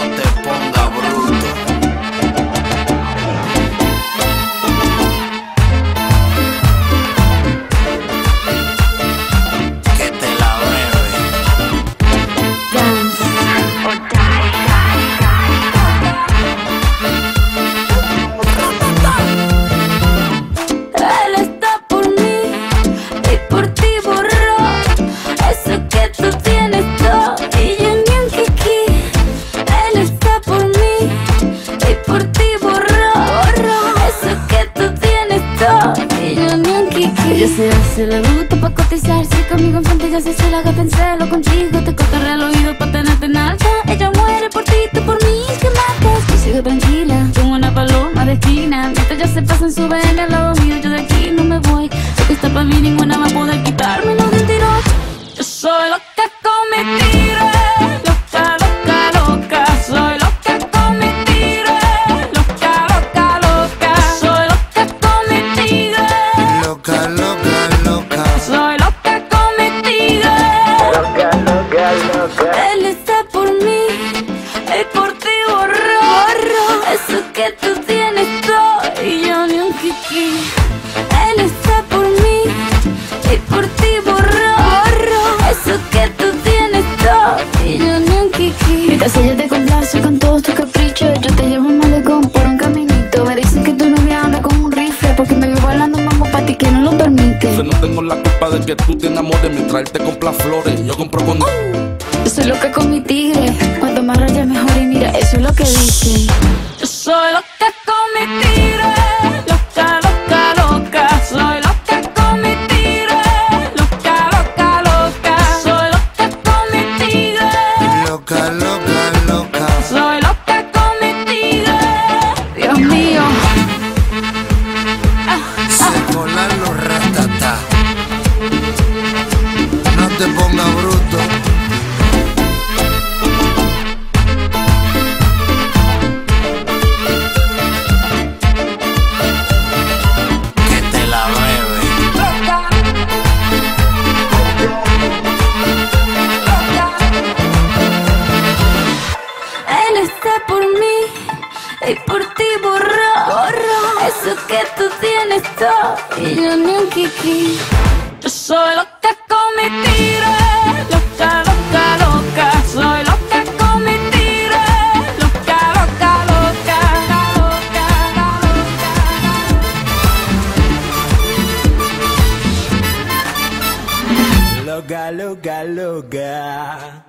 no te pongas yo se hace la bruta pa' cotizarse conmigo enfrente Ella se hace la gata en celo contigo Te cortaré el oído pa' tenerte en alta. Ella muere por ti, tú por mí, que matas. Yo sigo tranquila, como una paloma de esquina. Mientras ya se pasan su vena, lo mío yo de aquí no me voy. Sé está pa' mí ninguna un kiki. Mientras ella te complace con todos tus caprichos, yo te llevo mal de con por un caminito. Me dicen que tu novia anda con un rifle porque me vio bailando mambo para ti que no lo permite. Yo no tengo la culpa de que tú te enamores mientras él te compra flores. Yo compro con. Yo soy loca con mi tigre, cuanto más raya mejor y mira, eso es lo que dicen. Yo soy loca con mi tigre, te pongas bruto. Que te la bebe. Él está por mí y por ti borró, Eso que tú tienes todo y yo ni un kiki Yo soy loca con mi Loga, loga, loga.